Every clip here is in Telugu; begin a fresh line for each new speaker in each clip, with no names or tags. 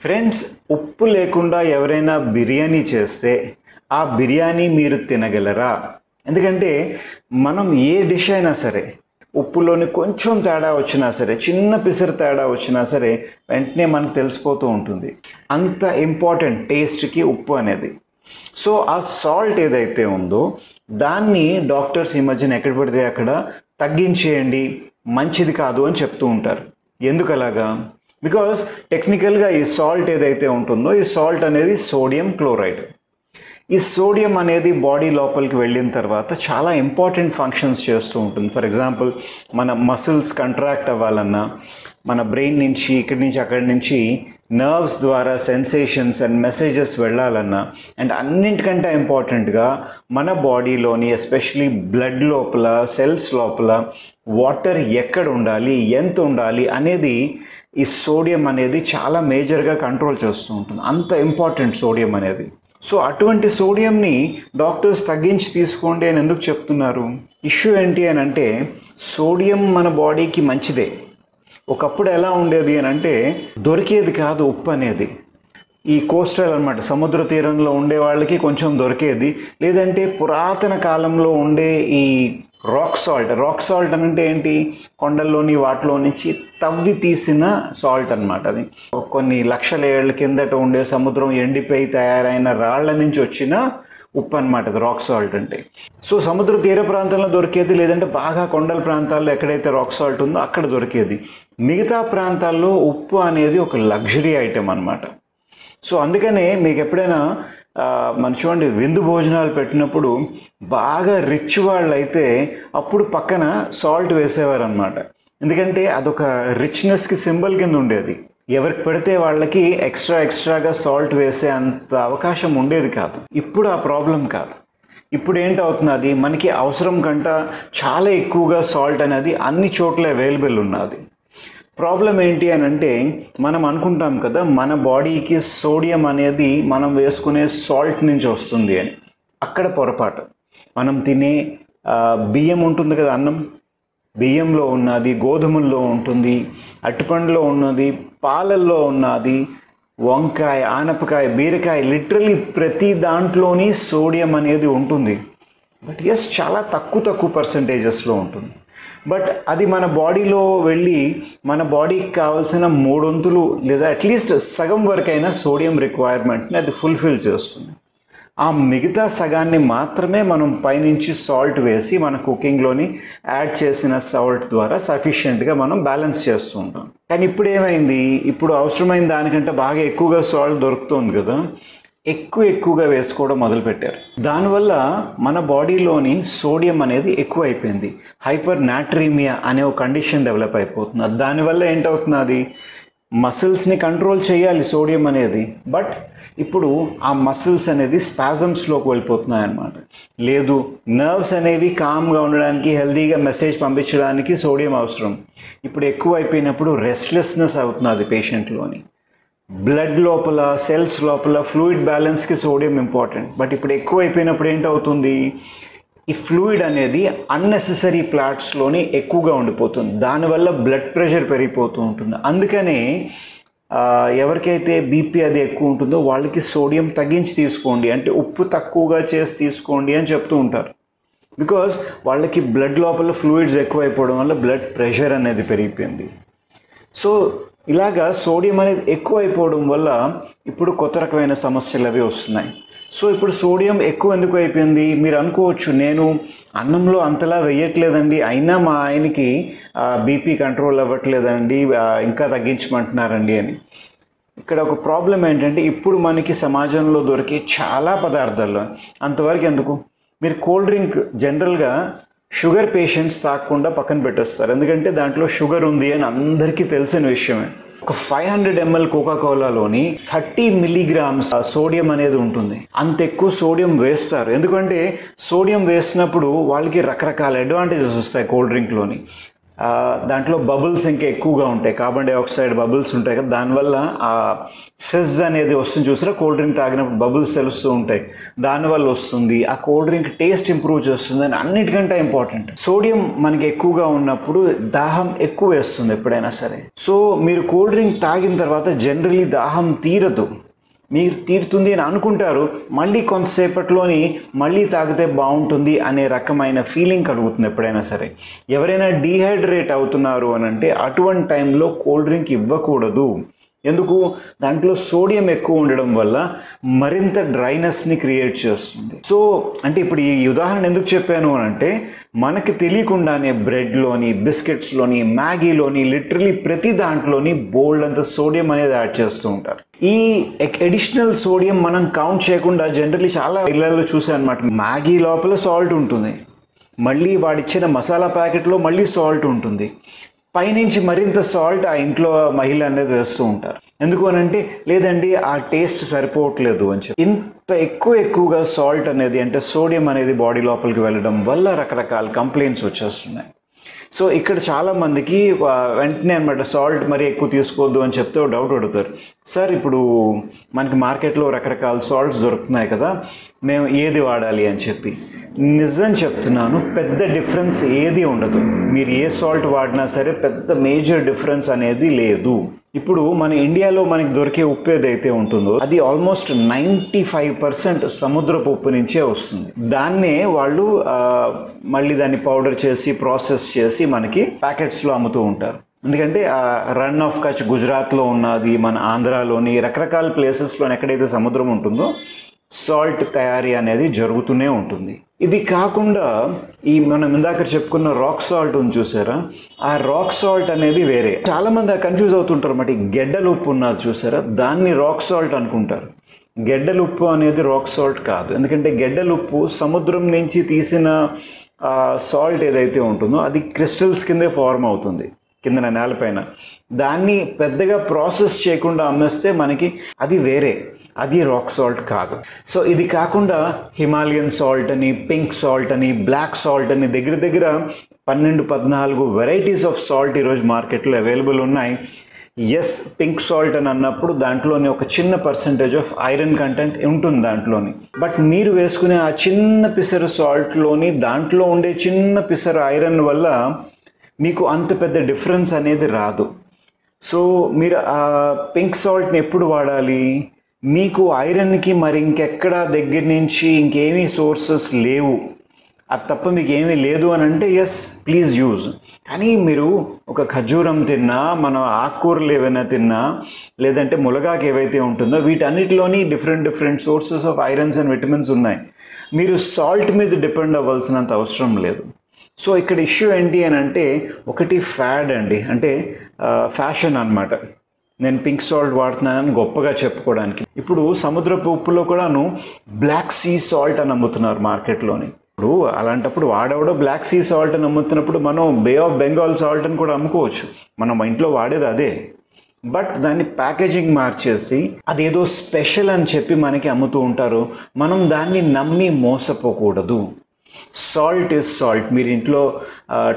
ఫ్రెండ్స్ ఉప్పు లేకుండా ఎవరైనా బిర్యానీ చేస్తే ఆ బిర్యానీ మీరు తినగలరా? ఎందుకంటే మనం ఏ డిష్ అయినా సరే ఉప్పులోని కొంచెం తేడా వచ్చినా సరే చిన్న పిసరు తేడా వచ్చినా సరే వెంటనే మనకు తెలిసిపోతూ ఉంటుంది. అంత ఇంపార్టెంట్ టేస్ట్కి ఉప్పు అనేది. సో ఆ సాల్ట్ ఏదైతే ఉందో దాన్ని డాక్టర్స్ ఈ మధ్యన ఎక్కడ పడితే అక్కడ తగ్గించేయండి మంచిది కాదు అని చెప్తూ ఉంటారు. ఎందుకలాగా? బికాస్ టెక్నికల్గా ఈ సాల్ట్ ఏదైతే ఉంటుందో ఈ సాల్ట్ అనేది సోడియం క్లోరైడ్ ఈ సోడియం అనేది బాడీ లోపలికి వెళ్ళిన తర్వాత చాలా ఇంపార్టెంట్ ఫంక్షన్స్ చేస్తూ ఉంటుంది. ఫర్ ఎగ్జాంపుల్ మన మసిల్స్ కంట్రాక్ట్ అవ్వాలన్నా మన బ్రెయిన్ నుంచి ఇక్కడి నుంచి అక్కడి నుంచి నర్వ్స్ ద్వారా సెన్సేషన్స్ అండ్ మెసేజెస్ వెళ్ళాలన్నా అండ్ అన్నింటికంటే ఇంపార్టెంట్గా మన బాడీలోని ఎస్పెషలీ బ్లడ్ లోపల సెల్స్ లోపల వాటర్ ఎక్కడ ఉండాలి ఎంత ఉండాలి అనేది ఈ సోడియం అనేది చాలా మేజర్గా కంట్రోల్ చేస్తూ ఉంటుంది. అంత ఇంపార్టెంట్ సోడియం అనేది. సో అటువంటి సోడియంని డాక్టర్స్ తగ్గించి తీసుకోండి అని ఎందుకు చెప్తున్నారు? ఇష్యూ ఏంటి అని అంటే సోడియం మన బాడీకి మంచిదే. ఒకప్పుడు ఎలా ఉండేది అని అంటే దొరికేది కాదు ఉప్పు అనేది. ఈ కోస్టల్ అనమాట సముద్ర తీరంలో ఉండే వాళ్ళకి కొంచెం దొరికేది. లేదంటే పురాతన కాలంలో ఉండే ఈ రాక్ సాల్ట్ రాక్ సాల్ట్ అని అంటే ఏంటి? కొండల్లోని వాటిలో నుంచి తవ్వి తీసిన సాల్ట్ అనమాట అది. కొన్ని లక్షల ఏళ్ళ కిందట ఉండే సముద్రం ఎండిపోయి తయారైన రాళ్ళ నుంచి వచ్చిన ఉప్పు అనమాట అది రాక్ సాల్ట్ అంటే. సో సముద్ర తీర ప్రాంతంలో దొరికేది లేదంటే బాగా కొండల ప్రాంతాల్లో ఎక్కడైతే రాక్ సాల్ట్ ఉందో అక్కడ దొరికేది. మిగతా ప్రాంతాల్లో ఉప్పు అనేది ఒక లగ్జరీ ఐటెం అనమాట సో అందుకనే మీకు ఎప్పుడైనా మన చూడండి విందు భోజనాలు పెట్టినప్పుడు బాగా రిచ్ వాళ్ళు అయితే అప్పుడు పక్కన సాల్ట్ వేసేవారు అనమాట ఎందుకంటే అదొక రిచ్నెస్కి సింబల్ కింద ఉండేది. ఎవరికి పెడితే వాళ్ళకి ఎక్స్ట్రా ఎక్స్ట్రాగా సాల్ట్ వేసే అంత అవకాశం ఉండేది కాదు. ఇప్పుడు ఆ ప్రాబ్లం కాదు. ఇప్పుడు ఏంటవుతున్నది మనకి అవసరం కంట చాలా ఎక్కువగా సాల్ట్ అనేది అన్ని చోట్ల అవైలబుల్ ఉన్నది. ప్రాబ్లం ఏంటి అని అంటే మనం అనుకుంటాం కదా మన బాడీకి సోడియం అనేది మనం వేసుకునే సాల్ట్ నుంచి వస్తుంది అని. అక్కడ పొరపాటు. మనం తినే బియ్యం ఉంటుంది కదా అన్నం? బియ్యంలో ఉన్నది గోధుమల్లో ఉంటుంది అట్టుపండులో ఉన్నది పాలల్లో ఉన్నది వంకాయ ఆనపకాయ బీరకాయ లిటరలీ ప్రతి దాంట్లోని సోడియం అనేది ఉంటుంది. బట్ ఎస్ చాలా తక్కువ తక్కువ పర్సంటేజెస్లో ఉంటుంది. బట్ అది మన బాడీలో వెళ్ళి మన బాడీకి కావాల్సిన మూడొంతులు లేదా అట్లీస్ట్ సగం వరకైనా సోడియం రిక్వైర్మెంట్ని అది ఫుల్ఫిల్ చేస్తుంది. ఆ మిగతా సగాన్ని మాత్రమే మనం పైనుంచి సాల్ట్ వేసి మన కుకింగ్లోని యాడ్ చేసిన సాల్ట్ ద్వారా సఫిషియెంట్గా మనం బ్యాలెన్స్ చేస్తూ ఉంటాం. కానీ ఇప్పుడు ఏమైంది? ఇప్పుడు అవసరమైన దానికంటే బాగా ఎక్కువగా సాల్ట్ దొరుకుతుంది కదా. ఎక్కువ ఎక్కువగా వేసుకోవడం మొదలుపెట్టారు. దానివల్ల మన బాడీలోని సోడియం అనేది ఎక్కువ అయిపోయింది హైపర్ నాట్రీమియా అనే ఒక కండిషన్ డెవలప్ అయిపోతుంది. దానివల్ల ఏంటవుతున్నది మసిల్స్ని కంట్రోల్ చేయాలి సోడియం అనేది. బట్ ఇప్పుడు ఆ మసిల్స్ అనేది స్పాజమ్స్లోకి వెళ్ళిపోతున్నాయి అన్నమాట లేదు నర్వ్స్ అనేవి కామ్గా ఉండడానికి హెల్తీగా మెసేజ్ పంపించడానికి సోడియం అవసరం. ఇప్పుడు ఎక్కువ అయిపోయినప్పుడు రెస్ట్లెస్నెస్ అవుతున్నది పేషెంట్లోని. బ్లడ్ లోపల సెల్స్ లోపల ఫ్లూయిడ్ బ్యాలెన్స్కి సోడియం ఇంపార్టెంట్ బట్ ఇప్పుడు ఎక్కువ అయిపోయినప్పుడు ఏంటవుతుంది ఈ ఫ్లూయిడ్ అనేది అన్నెసెసరీ ప్లాట్స్లోనే ఎక్కువగా ఉండిపోతుంది. దానివల్ల బ్లడ్ ప్రెషర్ పెరిగిపోతూ ఉంటుంది. అందుకనే ఎవరికైతే బీపీ అది ఎక్కువ ఉంటుందో వాళ్ళకి సోడియం తగ్గించి తీసుకోండి. అంటే ఉప్పు తక్కువగా చేసి తీసుకోండి అని చెప్తూ ఉంటారు. బికాస్ వాళ్ళకి బ్లడ్ లోపల ఫ్లూయిడ్స్ ఎక్కువైపోవడం వల్ల బ్లడ్ ప్రెషర్ అనేది పెరిగిపోయింది. సో ఇలాగా సోడియం అనేది ఎక్కువ అయిపోవడం వల్ల ఇప్పుడు కొత్త రకమైన సమస్యలు అవి వస్తున్నాయి. సో ఇప్పుడు సోడియం ఎక్కువ ఎందుకు అయిపోయింది? మీరు అనుకోవచ్చు నేను అన్నంలో అంతలా వేయట్లేదండి అయినా మా ఆయనకి బీపీ కంట్రోల్ అవ్వట్లేదండి ఇంకా తగ్గించమంటున్నారండి అని. ఇక్కడ ఒక ప్రాబ్లం ఏంటంటే ఇప్పుడు మనకి సమాజంలో దొరికే చాలా పదార్థాలు అంతవరకు ఎందుకు? మీరు కోల్డ్ డ్రింక్ జనరల్గా షుగర్ పేషెంట్స్ తాకుండా పక్కన పెట్టేస్తారు. ఎందుకంటే దాంట్లో షుగర్ ఉంది అని అందరికీ తెలిసిన విషయమే. ఒక ఫైవ్ హండ్రెడ్ ఎంఎల్ కోకా కోలాలోని థర్టీ మిల్లీగ్రామ్స్ సోడియం అనేది ఉంటుంది. అంత ఎక్కువ సోడియం వేస్తారు. ఎందుకంటే సోడియం వేసినప్పుడు వాళ్ళకి రకరకాల అడ్వాంటేజెస్ వస్తాయి కోల్డ్ డ్రింక్లోని దాంట్లో బబుల్స్ ఇంకా ఎక్కువగా ఉంటాయి. కార్బన్ డైఆక్సైడ్ బబుల్స్ ఉంటాయి కదా దానివల్ల ఆ ఫిజ్ అనేది వస్తుంది చూసారా? కూల్ డ్రింక్ తాగినప్పుడు బబుల్స్ తెలుస్తూ ఉంటాయి. దానివల్ల వస్తుంది. ఆ కూల్ డ్రింక్ టేస్ట్ ఇంప్రూవ్ చేస్తుంది అని అన్నిటికంటే ఇంపార్టెంట్. సోడియం మనకి ఎక్కువగా ఉన్నప్పుడు దాహం ఎక్కువ వేస్తుంది ఎప్పుడైనా సరే. సో మీరు కూల్ డ్రింక్ తాగిన తర్వాత జనరలీ దాహం తీరదు. మీరు తీరుతుంది అని అనుకుంటారు మళ్ళీ కొంతసేపట్లోని మళ్ళీ తాగితే బాగుంటుంది అనే రకమైన ఫీలింగ్ కలుగుతుంది ఎప్పుడైనా సరే. ఎవరైనా డీహైడ్రేట్ అవుతున్నారు అని అంటే అటువంటి టైంలో కూల్ డ్రింక్ ఇవ్వకూడదు. ఎందుకు? దాంట్లో సోడియం ఎక్కువ ఉండడం వల్ల మరింత డ్రైనెస్ని క్రియేట్ చేస్తుంది. సో అంటే ఇప్పుడు ఈ ఉదాహరణ ఎందుకు చెప్పాను అని అంటే మనకి తెలియకుండానే బ్రెడ్లోని బిస్కెట్స్లోని మ్యాగీలోని లిటరలీ ప్రతి దాంట్లోని బోల్డ్ అంత సోడియం అనేది యాడ్ చేస్తూ ఉంటారు. ఈ అడిషనల్ సోడియం మనం కౌంట్ చేయకుండా జనరలీ చాలా ఇళ్ళలో చూసాను అనమాట మ్యాగీ లోపల సాల్ట్ ఉంటుంది. మళ్ళీ వాడిచ్చిన మసాలా ప్యాకెట్లో మళ్ళీ సాల్ట్ ఉంటుంది. పైనుంచి మరింత సాల్ట్ ఆ ఇంట్లో మహిళ అనేది వేస్తూ ఉంటారు. ఎందుకు అని అంటే లేదండి ఆ టేస్ట్ సరిపోవట్లేదు అని చెప్పి. ఇంత ఎక్కువ ఎక్కువగా సాల్ట్ అనేది అంటే సోడియం అనేది బాడీ లోపలికి వెళ్ళడం వల్ల రకరకాల కంప్లైంట్స్ వచ్చేస్తున్నాయి. సో ఇక్కడ చాలామందికి వెంటనే అనమాట సాల్ట్ మరి ఎక్కువ తీసుకోవద్దు అని చెప్తే డౌట్ అడుగుతారు సార్ ఇప్పుడు మనకి మార్కెట్లో రకరకాల సాల్ట్స్ దొరుకుతున్నాయి కదా మేము ఏది వాడాలి అని చెప్పి. నిజం చెప్తున్నాను పెద్ద డిఫరెన్స్ ఏది ఉండదు. మీరు ఏ సాల్ట్ వాడినా సరే పెద్ద మేజర్ డిఫరెన్స్ అనేది లేదు. ఇప్పుడు మన ఇండియాలో మనకి దొరికే ఉప్పు ఏదైతే ఉంటుందో అది ఆల్మోస్ట్ నైంటీ ఫైవ్ పర్సెంట్ సముద్రపు ఉప్పు నుంచే వస్తుంది. దాన్నే వాళ్ళు మళ్ళీ దాన్ని పౌడర్ చేసి ప్రాసెస్ చేసి మనకి ప్యాకెట్స్లో అమ్ముతూ ఉంటారు. ఎందుకంటే ఆ రన్ ఆఫ్ కచ్ గుజరాత్లో ఉన్నది మన ఆంధ్రాలోని రకరకాల ప్లేసెస్లో ఎక్కడైతే సముద్రం ఉంటుందో సాల్ట్ తయారీ అనేది జరుగుతూనే ఉంటుంది. ఇది కాకుండా ఈ మనం ఇందాక చెప్పుకున్న రాక్ సాల్ట్ ఉంది చూసారా? ఆ రాక్ సాల్ట్ అనేది వేరే. చాలామంది కన్ఫ్యూజ్ అవుతుంటారు మరి గెడ్డల ఉప్పు ఉన్నది చూసారా? దాన్ని రాక్ సాల్ట్ అనుకుంటారు. గెడ్డల ఉప్పు అనేది రాక్ సాల్ట్ కాదు. ఎందుకంటే గెడ్డల ఉప్పు సముద్రం నుంచి తీసిన సాల్ట్ ఏదైతే ఉంటుందో అది క్రిస్టల్స్ కిందే ఫార్మ్ అవుతుంది. కింద నేలపైన దాన్ని పెద్దగా ప్రాసెస్ చేయకుండా అమ్మేస్తే మనకి అది వేరే. అది రాక్ సాల్ట్ కాదు. సో ఇది కాకుండా హిమాలయన్ సాల్ట్ అని పింక్ సాల్ట్ అని బ్లాక్ సాల్ట్ అని దగ్గర దగ్గర పన్నెండు పద్నాలుగు వెరైటీస్ ఆఫ్ సాల్ట్ ఈరోజు మార్కెట్లో అవైలబుల్ ఉన్నాయి. ఎస్ పింక్ సాల్ట్ అని అన్నప్పుడు దాంట్లోని ఒక చిన్న పర్సంటేజ్ ఆఫ్ ఐరన్ కంటెంట్ ఉంటుంది దాంట్లోని. బట్ మీరు వేసుకునే ఆ చిన్న పిసరు సాల్ట్లోని దాంట్లో ఉండే చిన్న పిసరు ఐరన్ వల్ల మీకు అంత పెద్ద డిఫరెన్స్ అనేది రాదు. సో మీరు ఆ పింక్ సాల్ట్ని ఎప్పుడు వాడాలి? మీకు ఐరన్కి మరి ఇంకెక్కడా దగ్గర నుంచి ఇంకేమీ సోర్సెస్ లేవు. అది తప్ప మీకు ఏమీ లేదు అని అంటే ఎస్ ప్లీజ్ యూజ్ కానీ మీరు ఒక ఖర్జూరం తిన్నా మన ఆకుకూరలు ఏవైనా తిన్నా లేదంటే ములగాకు ఏవైతే ఉంటుందో వీటన్నిటిలోని different different sources of irons and vitamins ఉన్నాయి. మీరు సాల్ట్ మీద డిపెండ్ అవ్వాల్సినంత అవసరం లేదు. సో ఇక్కడ ఇష్యూ ఏంటి అని అంటే ఒకటి ఫ్యాడ్ అండి. అంటే ఫ్యాషన్ అనమాట నేను పింక్ సాల్ట్ వాడుతున్నానని గొప్పగా చెప్పుకోవడానికి. ఇప్పుడు సముద్రపు ఉప్పులో కూడాను బ్లాక్ సీ సాల్ట్ అని అమ్ముతున్నారు మార్కెట్లోని. ఇప్పుడు అలాంటప్పుడు వాడెవడో బ్లాక్ సీ సాల్ట్ అని అమ్ముతున్నప్పుడు మనం బే ఆఫ్ బెంగాల్ సాల్ట్ అని కూడా అమ్ముకోవచ్చు. మనం ఇంట్లో వాడేది అదే. బట్ దాన్ని ప్యాకేజింగ్ మార్చేసి అదేదో స్పెషల్ అని చెప్పి మనకి అమ్ముతూ ఉంటారు. మనం దాన్ని నమ్మి మోసపోకూడదు. Salt is salt. మీరు ఇంట్లో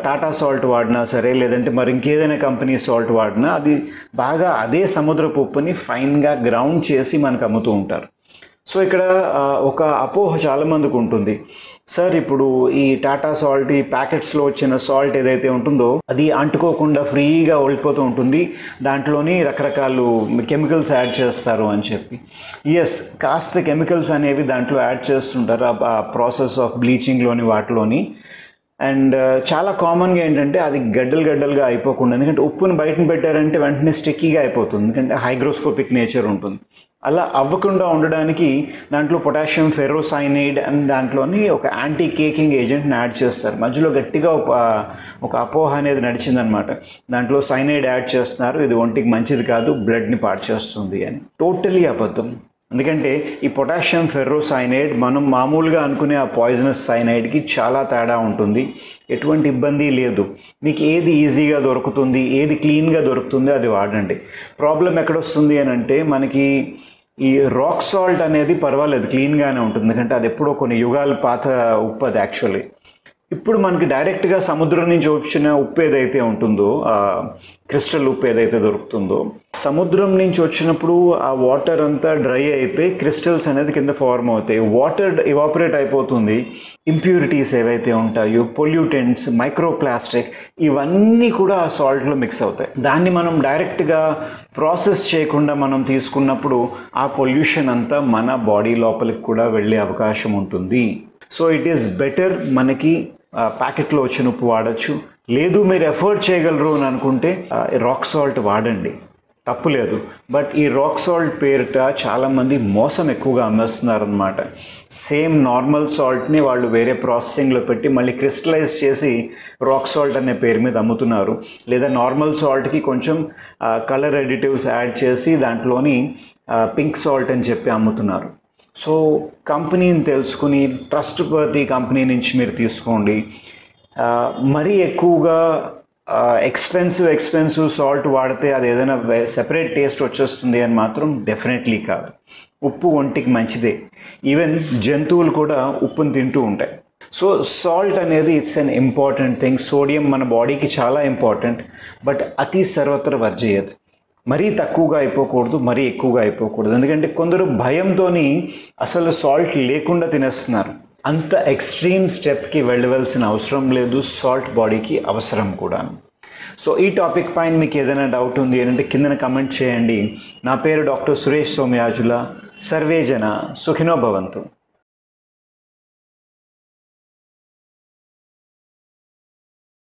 టాటా సాల్ట్ వాడినా సరే లేదంటే మరి ఇంకేదైనా కంపెనీ సాల్ట్ వాడినా అది బాగా అదే సముద్రపు ఉప్పుని ఫైన్గా గ్రౌండ్ చేసి మనకు అమ్ముతూ ఉంటారు. సో ఇక్కడ ఒక అపోహ చాలామందికి ఉంటుంది. సార్ ఇప్పుడు ఈ టాటా సాల్ట్ ఈ ప్యాకెట్స్లో వచ్చిన సాల్ట్ ఏదైతే ఉంటుందో అది అంటుకోకుండా ఫ్రీగా వెళ్ళిపోతూ ఉంటుంది. దాంట్లోని రకరకాలు కెమికల్స్ యాడ్ చేస్తారు అని చెప్పి. ఎస్ కాస్త కెమికల్స్ అనేవి దాంట్లో యాడ్ చేస్తుంటారు ఆ- ఆ ప్రాసెస్ ఆఫ్ బ్లీచింగ్లోని వాటిలోని. అండ్ చాలా కామన్గా ఏంటంటే అది గడ్డలు గడ్డలుగా అయిపోకుండా ఎందుకంటే ఉప్పును బయటను పెట్టారంటే వెంటనే స్టిక్కీగా అయిపోతుంది ఎందుకంటే హైగ్రోస్కోపిక్ నేచర్ ఉంటుంది. అలా అవ్వకుండా ఉండడానికి దాంట్లో పొటాషియం ఫెరోసైనైడ్ అని దాంట్లోని ఒక యాంటీ కేకింగ్ ఏజెంట్ని యాడ్ చేస్తారు. మధ్యలో గట్టిగా ఒక ఒక అపోహ అనేది నడిచిందనమాట. దాంట్లో సైనైడ్ యాడ్ చేస్తున్నారు. ఇది ఒంటికి మంచిది కాదు బ్లడ్ని పాడు చేస్తుంది అని. టోటలీ అబద్ధం. ఎందుకంటే ఈ పొటాషియం ఫెర్రోసైనైడ్ మనం మామూలుగా అనుకునే ఆ పాయిజనస్ సైనైడ్కి చాలా తేడా ఉంటుంది. ఎటువంటి ఇబ్బంది లేదు. మీకు ఏది ఈజీగా దొరుకుతుంది ఏది క్లీన్గా దొరుకుతుంది అది వాడండి. ప్రాబ్లం ఎక్కడొస్తుంది అని అంటే మనకి ఈ రాక్ సాల్ట్ అనేది పర్వాలేదు క్లీన్గానే ఉంటుంది. ఎందుకంటే అది ఎప్పుడో కొన్ని యుగాల పాత ఉప్పు అది యాక్చువల్లీ ఇప్పుడు మనకి డైరెక్ట్గా సముద్రం నుంచి వచ్చిన ఉప్పు ఏదైతే ఉంటుందో క్రిస్టల్ ఉప్పు ఏదైతే దొరుకుతుందో సముద్రం నుంచి వచ్చినప్పుడు ఆ వాటర్ అంతా డ్రై అయిపోయి క్రిస్టల్స్ అనేది కింద ఫార్మ్ అవుతాయి. వాటర్ ఇవాపరేట్ అయిపోతుంది. ఇంప్యూరిటీస్ ఏవైతే ఉంటాయో పొల్యూటెంట్స్ మైక్రోప్లాస్టిక్ ఇవన్నీ కూడా ఆ సాల్ట్లో మిక్స్ అవుతాయి. దాన్ని మనం డైరెక్ట్గా ప్రాసెస్ చేయకుండా మనం తీసుకున్నప్పుడు ఆ పొల్యూషన్ అంతా మన బాడీ లోపలికి కూడా వెళ్ళే అవకాశం ఉంటుంది. సో ఇట్ ఈస్ బెటర్ మనకి ప్యాకెట్లో వచ్చిన ఉప్పు వాడచ్చు. లేదు మీరు ఎఫర్ట్ చేయగలరు అని అనుకుంటే రాక్ సాల్ట్ వాడండి. తప్పు లేదు. బట్ ఈ రాక్ సాల్ట్ పేరిట చాలామంది మోసం ఎక్కువగా అమ్మేస్తున్నారనమాట సేమ్ నార్మల్ సాల్ట్ని వాళ్ళు వేరే ప్రాసెసింగ్లో పెట్టి మళ్ళీ క్రిస్టలైజ్ చేసి రాక్ సాల్ట్ అనే పేరు మీద అమ్ముతున్నారు. లేదా నార్మల్ సాల్ట్కి కొంచెం కలర్ ఎడిటివ్స్ యాడ్ చేసి దాంట్లోని పింక్ సాల్ట్ అని చెప్పి అమ్ముతున్నారు. సో కంపెనీని తెలుసుకుని ట్రస్ట్ ప్రతి కంపెనీ నుంచి మీరు తీసుకోండి. మరీ ఎక్కువగా ఎక్స్పెన్సివ్ ఎక్స్పెన్సివ్ సాల్ట్ వాడితే అది ఏదైనా సెపరేట్ టేస్ట్ వచ్చేస్తుంది అని మాత్రం డెఫినెట్లీ కాదు. ఉప్పు ఒంటికి మంచిదే. ఈవెన్ జంతువులు కూడా ఉప్పుని తింటూ ఉంటాయి. సో సాల్ట్ అనేది it's an important thing sodium మన బాడీకి చాలా ఇంపార్టెంట్ బట్ అతి సర్వత్ర వర్జయత్. మరీ తక్కువగా అయిపోకూడదు మరీ ఎక్కువగా అయిపోకూడదు. ఎందుకంటే కొందరు భయంతోని అసలు సాల్ట్ లేకుండా తినేస్తున్నారు. అంత ఎక్స్ట్రీమ్ స్టెప్కి వెళ్ళవలసిన అవసరం లేదు సాల్ట్ బాడీకి అవసరం కూడా సో ఈ టాపిక్ పైన మీకు ఏదైనా డౌట్ ఉంది ఏంటంటే కిందన కమెంట్ చేయండి. నా పేరు డాక్టర్ సురేష్ సోమయాజుల. సర్వేజన సుఖినో భవంతు.